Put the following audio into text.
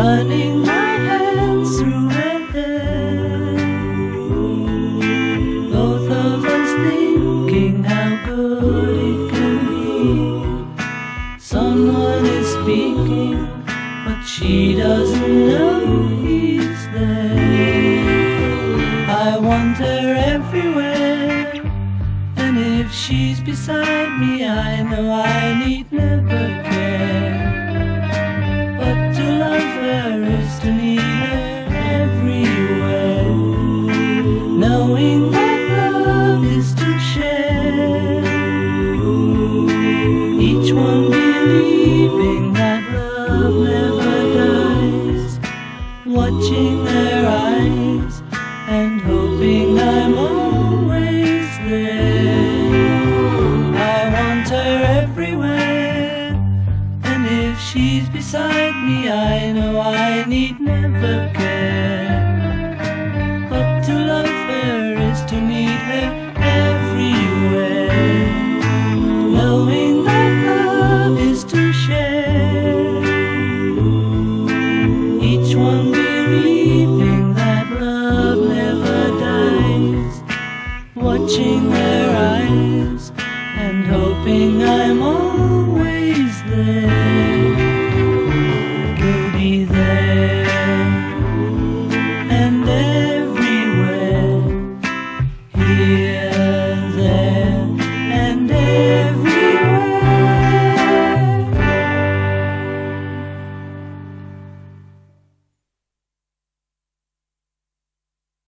running my hands through her hair. Both of us thinking how good it can be. Someone is speaking, but she doesn't know he's there. I want her everywhere, and if she's beside me, I know I need never believing that love never dies, watching their eyes and hoping I'm always there. I want her everywhere, and if she's beside me, I know I need never care. watching their eyes and hoping I'm on.